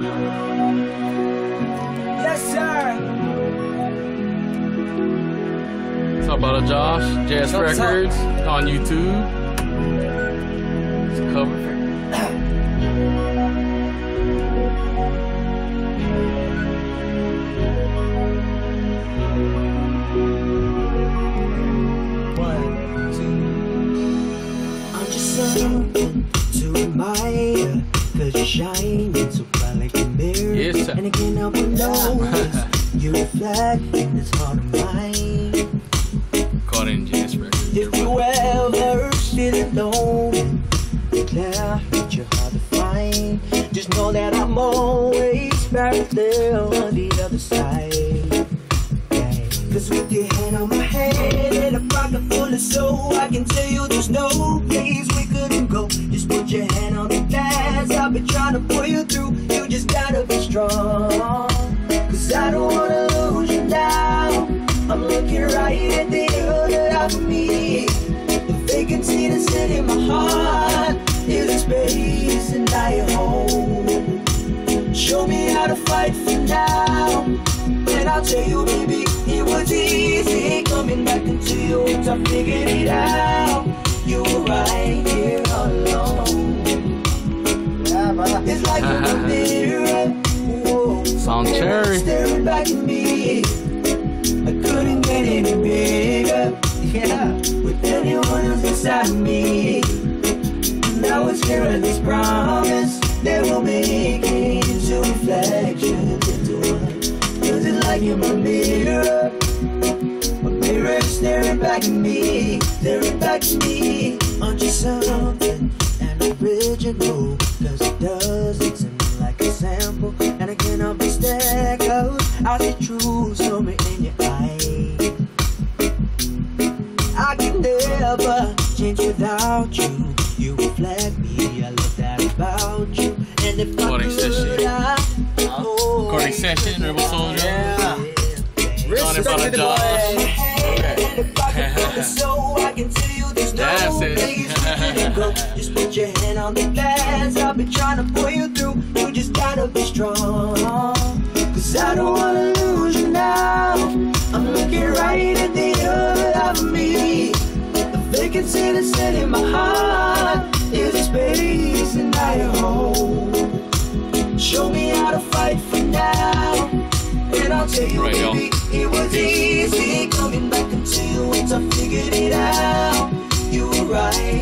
Yes, sir. What's up, brother Josh? JS What's up? Records on YouTube. It's a cover. One, two. I'm just something to admire. You're shining mirror. Yes, sir. And I can't help notice you reflect in this heart of mine. Caught in JS Records. If you ever feel alone, declare that you're hard to find. Just know that I'm always back there on the other side. Cause with your hand on my head and a pocket full of soul, I can tell you there's no trying to pull you through. You just gotta be strong. Cause I don't wanna lose you now. I'm looking right at the other half of me. The vacancy that's in my heart is a space and I hold. Show me how to fight for now. And I'll tell you, baby, it was easy coming back into you I figured it out. You were right Cherry. Staring back at me. I couldn't get any bigger. Yeah. With anyone else inside of me. Now it's here at this promise that we'll make it into reflection. into one. Cause it's like you're my mirror. My mirror staring back at me, staring back at me. And I cannot be stacked out. I see true somewhere in your eye. I can never change without you. You reflect me, I love that about you. And if I could, session. I, Recording session, Rebel Soldier. yeah. Calling it, brother Josh. That's it. Just put your hand on the gas. I've been trying to pull you through. You just gotta be strong. Cause I don't wanna lose you now. I'm looking right at the other of me. The vacancy that's set in my heart is a space and I hold. Show me how to fight for now. And I'll tell you, Right, baby, it was easy coming back into you once I figured it out. You were right here all along.